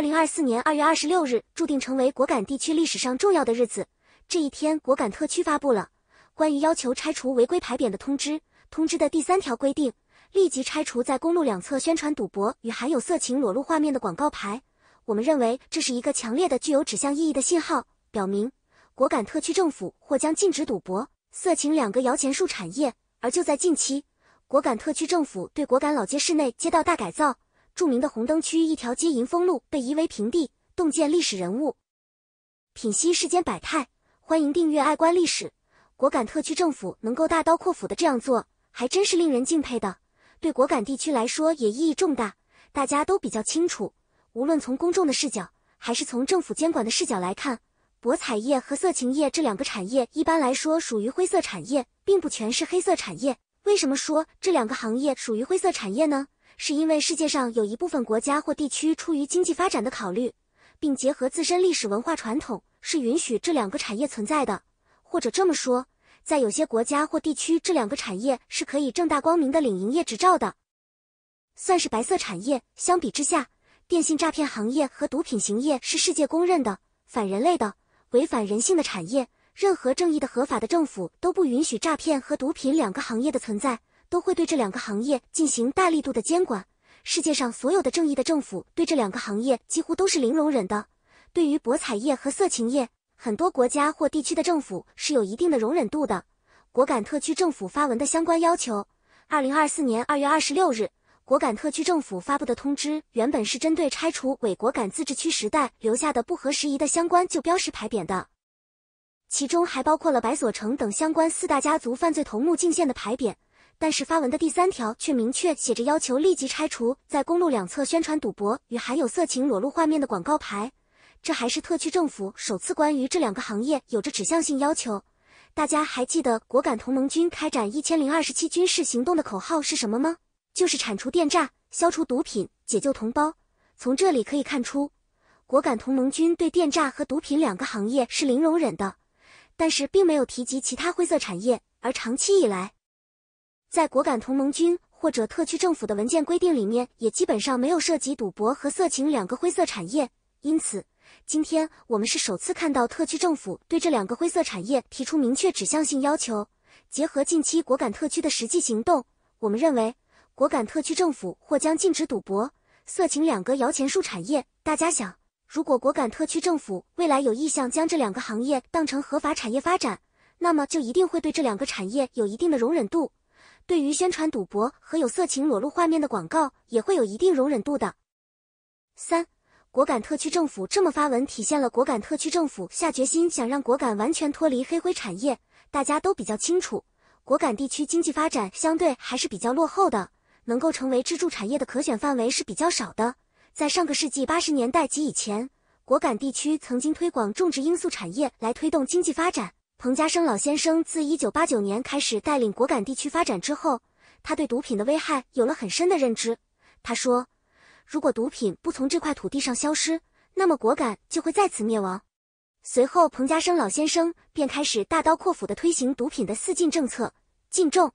二零二四年二月二十六日注定成为果敢地区历史上重要的日子。这一天，果敢特区发布了关于要求拆除违规牌匾的通知。通知的第三条规定，立即拆除在公路两侧宣传赌博与含有色情裸露画面的广告牌。我们认为这是一个强烈的、具有指向意义的信号，表明果敢特区政府或将禁止赌博、色情两个摇钱树产业。而就在近期，果敢特区政府对果敢老街市内街道大改造。著名的红灯区一条街迎风路被夷为平地，洞见历史人物，品析世间百态。欢迎订阅爱观历史。果敢特区政府能够大刀阔斧的这样做，还真是令人敬佩的。对果敢地区来说也意义重大。大家都比较清楚，无论从公众的视角，还是从政府监管的视角来看，博彩业和色情业这两个产业一般来说属于灰色产业，并不全是黑色产业。为什么说这两个行业属于灰色产业呢？是因为世界上有一部分国家或地区出于经济发展的考虑，并结合自身历史文化传统，是允许这两个产业存在的。或者这么说，在有些国家或地区，这两个产业是可以正大光明的领营业执照的，算是白色产业。相比之下，电信诈骗行业和毒品行业是世界公认的反人类的、违反人性的产业。任何正义的、合法的政府都不允许诈骗和毒品两个行业的存在。都会对这两个行业进行大力度的监管。世界上所有的正义的政府对这两个行业几乎都是零容忍的。对于博彩业和色情业，很多国家或地区的政府是有一定的容忍度的。果敢特区政府发文的相关要求，二零二四年二月二十六日，果敢特区政府发布的通知原本是针对拆除伪果敢自治区时代留下的不合时宜的相关旧标识牌匾的，其中还包括了白所成等相关四大家族犯罪头目进献的牌匾。但是发文的第三条却明确写着要求立即拆除在公路两侧宣传赌博与含有色情裸露画面的广告牌，这还是特区政府首次关于这两个行业有着指向性要求。大家还记得果敢同盟军开展一千零二十七军事行动的口号是什么吗？就是铲除电诈、消除毒品、解救同胞。从这里可以看出，果敢同盟军对电诈和毒品两个行业是零容忍的，但是并没有提及其他灰色产业，而长期以来。在果敢同盟军或者特区政府的文件规定里面，也基本上没有涉及赌博和色情两个灰色产业。因此，今天我们是首次看到特区政府对这两个灰色产业提出明确指向性要求。结合近期果敢特区的实际行动，我们认为果敢特区政府或将禁止赌博、色情两个摇钱树产业。大家想，如果果敢特区政府未来有意向将这两个行业当成合法产业发展，那么就一定会对这两个产业有一定的容忍度。对于宣传赌博和有色情裸露画面的广告，也会有一定容忍度的。三，果敢特区政府这么发文，体现了果敢特区政府下决心想让果敢完全脱离黑灰产业。大家都比较清楚，果敢地区经济发展相对还是比较落后的，能够成为支柱产业的可选范围是比较少的。在上个世纪八十年代及以前，果敢地区曾经推广种植罂粟产业来推动经济发展。彭家生老先生自一九八九年开始带领果敢地区发展之后，他对毒品的危害有了很深的认知。他说：“如果毒品不从这块土地上消失，那么果敢就会再次灭亡。”随后，彭家生老先生便开始大刀阔斧地推行毒品的四禁政策：禁种、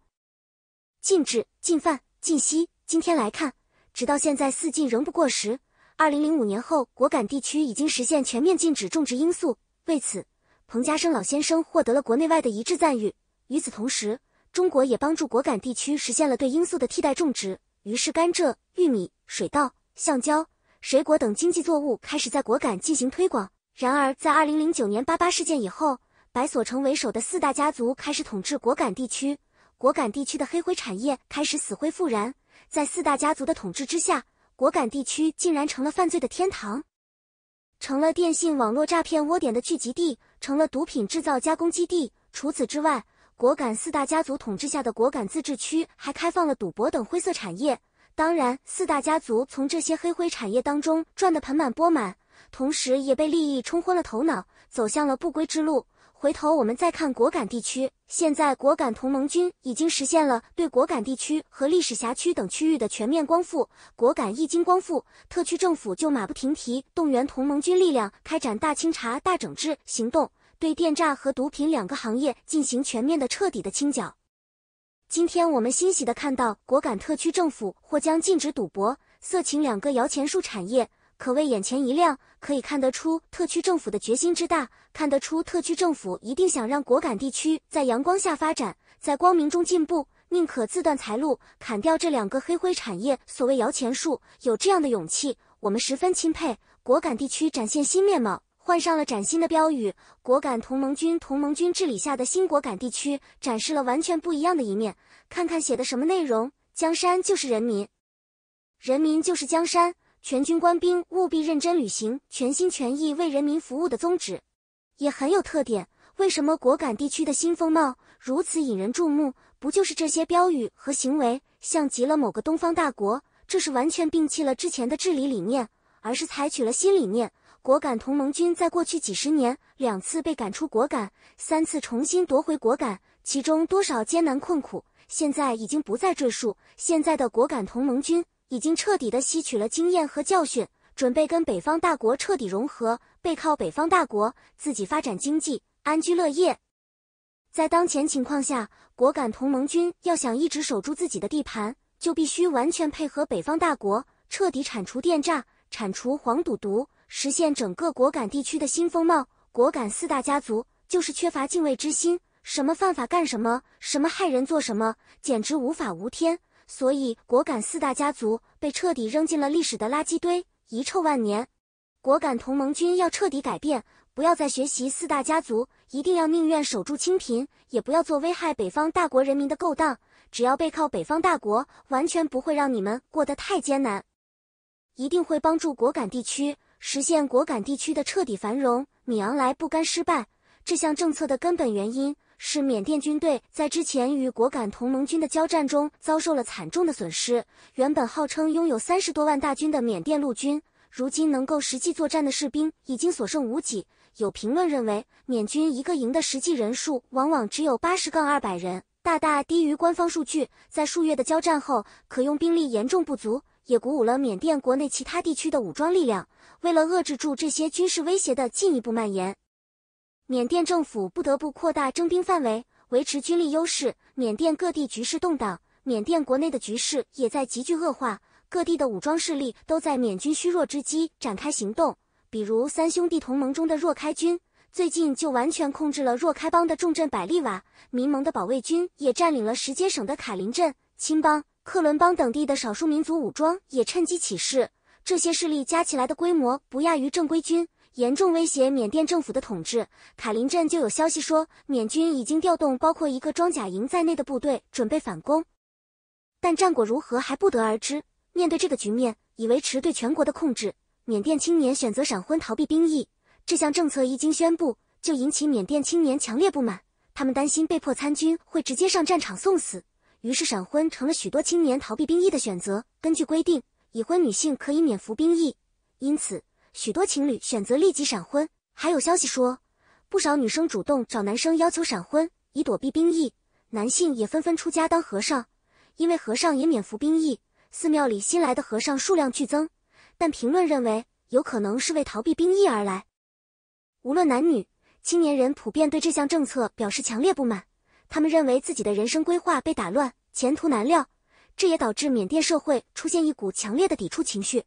禁制、禁贩、禁吸。今天来看，直到现在四禁仍不过时。二零零五年后，果敢地区已经实现全面禁止种植罂粟。为此，彭家声老先生获得了国内外的一致赞誉。与此同时，中国也帮助果敢地区实现了对罂粟的替代种植，于是甘蔗、玉米、水稻、橡胶、水果等经济作物开始在果敢进行推广。然而，在二零零九年八八事件以后，白所成为首的四大家族开始统治果敢地区，果敢地区的黑灰产业开始死灰复燃。在四大家族的统治之下，果敢地区竟然成了犯罪的天堂。成了电信网络诈骗窝点的聚集地，成了毒品制造加工基地。除此之外，果敢四大家族统治下的果敢自治区还开放了赌博等灰色产业。当然，四大家族从这些黑灰产业当中赚得盆满钵满，同时也被利益冲昏了头脑，走向了不归之路。回头我们再看果敢地区，现在果敢同盟军已经实现了对果敢地区和历史辖区等区域的全面光复。果敢一经光复，特区政府就马不停蹄动员同盟军力量，开展大清查、大整治行动，对电诈和毒品两个行业进行全面的、彻底的清剿。今天我们欣喜的看到，果敢特区政府或将禁止赌博、色情两个摇钱树产业。可谓眼前一亮，可以看得出特区政府的决心之大，看得出特区政府一定想让果敢地区在阳光下发展，在光明中进步，宁可自断财路，砍掉这两个黑灰产业。所谓摇钱树，有这样的勇气，我们十分钦佩。果敢地区展现新面貌，换上了崭新的标语“果敢同盟军”，同盟军治理下的新果敢地区展示了完全不一样的一面。看看写的什么内容：江山就是人民，人民就是江山。全军官兵务必认真履行全心全意为人民服务的宗旨，也很有特点。为什么果敢地区的新风貌如此引人注目？不就是这些标语和行为像极了某个东方大国？这是完全摒弃了之前的治理理念，而是采取了新理念。果敢同盟军在过去几十年两次被赶出果敢，三次重新夺回果敢，其中多少艰难困苦，现在已经不再赘述。现在的果敢同盟军。已经彻底的吸取了经验和教训，准备跟北方大国彻底融合，背靠北方大国，自己发展经济，安居乐业。在当前情况下，果敢同盟军要想一直守住自己的地盘，就必须完全配合北方大国，彻底铲除电诈，铲除黄赌毒，实现整个果敢地区的新风貌。果敢四大家族就是缺乏敬畏之心，什么犯法干什么，什么害人做什么，简直无法无天。所以，果敢四大家族被彻底扔进了历史的垃圾堆，遗臭万年。果敢同盟军要彻底改变，不要再学习四大家族，一定要宁愿守住清贫，也不要做危害北方大国人民的勾当。只要背靠北方大国，完全不会让你们过得太艰难，一定会帮助果敢地区实现果敢地区的彻底繁荣。米昂莱不甘失败，这项政策的根本原因。是缅甸军队在之前与果敢同盟军的交战中遭受了惨重的损失。原本号称拥有三十多万大军的缅甸陆军，如今能够实际作战的士兵已经所剩无几。有评论认为，缅军一个营的实际人数往往只有八十杠二百人，大大低于官方数据。在数月的交战后，可用兵力严重不足，也鼓舞了缅甸国内其他地区的武装力量。为了遏制住这些军事威胁的进一步蔓延。缅甸政府不得不扩大征兵范围，维持军力优势。缅甸各地局势动荡，缅甸国内的局势也在急剧恶化，各地的武装势力都在缅军虚弱之机展开行动。比如三兄弟同盟中的若开军，最近就完全控制了若开邦的重镇百利瓦；民盟的保卫军也占领了石阶省的卡林镇。青邦、克伦邦等地的少数民族武装也趁机起事，这些势力加起来的规模不亚于正规军。严重威胁缅甸政府的统治。凯林镇就有消息说，缅军已经调动包括一个装甲营在内的部队准备反攻，但战果如何还不得而知。面对这个局面，以维持对全国的控制，缅甸青年选择闪婚逃避兵役。这项政策一经宣布，就引起缅甸青年强烈不满。他们担心被迫参军会直接上战场送死，于是闪婚成了许多青年逃避兵役的选择。根据规定，已婚女性可以免服兵役，因此。许多情侣选择立即闪婚，还有消息说，不少女生主动找男生要求闪婚，以躲避兵役。男性也纷纷出家当和尚，因为和尚也免服兵役。寺庙里新来的和尚数量剧增，但评论认为有可能是为逃避兵役而来。无论男女，青年人普遍对这项政策表示强烈不满，他们认为自己的人生规划被打乱，前途难料。这也导致缅甸社会出现一股强烈的抵触情绪。